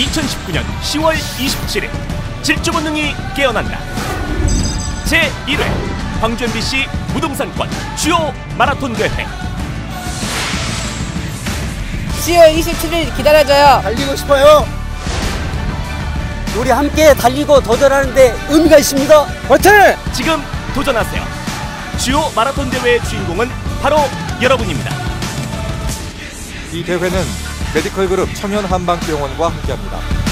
2019년 10월 27일 질주 본능이 깨어난다. 제1회 광주 MBC 무등산권 주요 마라톤 대회 10월 27일 기다려줘요. 달리고 싶어요. 우리 함께 달리고 도전하는데 의미가 있습니다. 화이팅! 지금 도전하세요. 주요 마라톤 대회의 주인공은 바로 여러분입니다. 이 대회는 메디컬 그룹 청년 한방병원과 함께합니다.